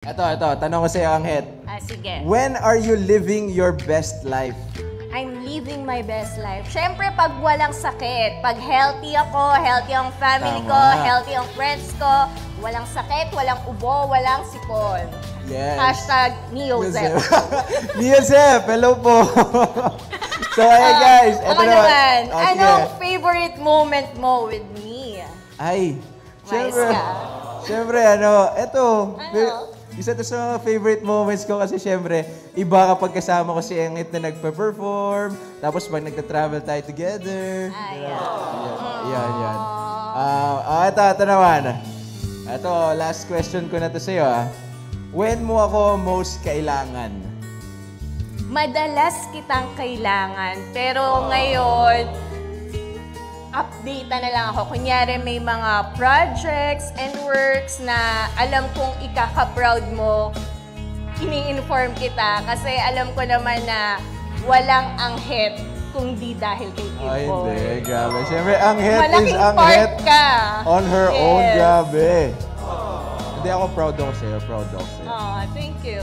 Ito, ito. Tanong ko sa'yo, Anghet. Ah, sige. When are you living your best life? I'm living my best life. Siyempre, pag walang sakit, pag healthy ako, healthy ang family ko, Tama. healthy ang friends ko, walang sakit, walang ubo, walang sipon. Yes. Hashtag Neozep. Niosef, hello po. so, ayan guys. Ako Ito naman, Oh, sige. anong favorite moment mo with me? Ay, Mais syempre. ka. Syempre, ano, ito. Ano? Isa to sa favorite moments ko kasi syempre, iba kapag kasama ko si Engit na nagpe-perform, tapos pag nagta-travel tayo together. Ayan. Yan, yan, yan. Ah, ah, ito, ito naman. Ito, last question ko na to sa'yo, ah. When mo ako most kailangan? Madalas kitang kailangan, pero ngayon, update na lang ako. Kunyari may mga projects and works na alam kong ikaka-proud mo, ini-inform kita kasi alam ko naman na walang anghit kung di dahil kay Ay, Kimboy. hindi. Grabe. Siyempre, ang head is Malaking ang part head ka. on her own. Yes. Grabe. Hindi ako proud ako sa'yo. Proud ako sa'yo. Oh, thank you.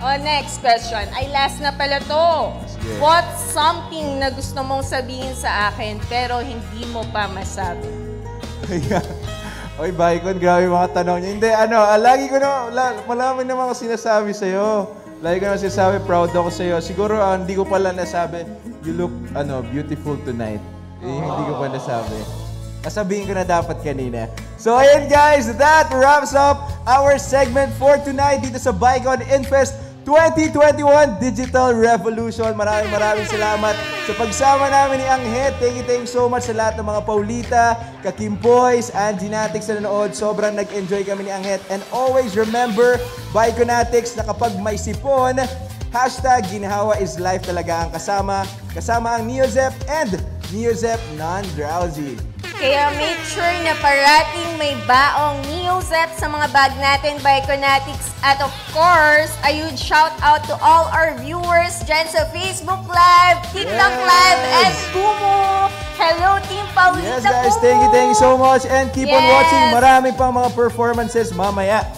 Oh, next question. Ay, last na pala to. Sige. What's something na gusto mong sabihin sa akin pero hindi mo pa masabi? Oy, Baikon, grabe yung mga tanong niya. Hindi, ano, ah, lagi ko na, la, malami naman ako sinasabi sa'yo. Lagi ko na sinasabi, proud ako sa'yo. Siguro, ah, hindi ko pala nasabi, you look, ano, beautiful tonight. Eh, hindi ko pa nasabi. Kasabihin ko na dapat kanina. So, ayan guys, that wraps up our segment for tonight dito sa Bicon Infest 2021 Digital Revolution. Maraming maraming salamat sa pagsama namin ni Anghet. Thank you, thank you so much sa lahat ng mga Paulita, Kakimpoys, and Genatics na nanood. Sobrang nag-enjoy kami ni Anghet. And always remember, Biconatics na kapag may sipon, hashtag Ginhawa is life talaga ang kasama. Kasama ang Neozep and Neozep non-drowsy. Kaya make sure na parating may baong Neozep sa mga bag natin by Conatics. At of course, a huge shout out to all our viewers dyan sa Facebook Live, TikTok Yes! Live, and Kumu! Hello, Team Paulita Yes guys, Kumu! thank you, thank you so much. And keep on Yes! watching. Marami pang mga performances mamaya.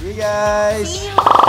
See you guys! See you!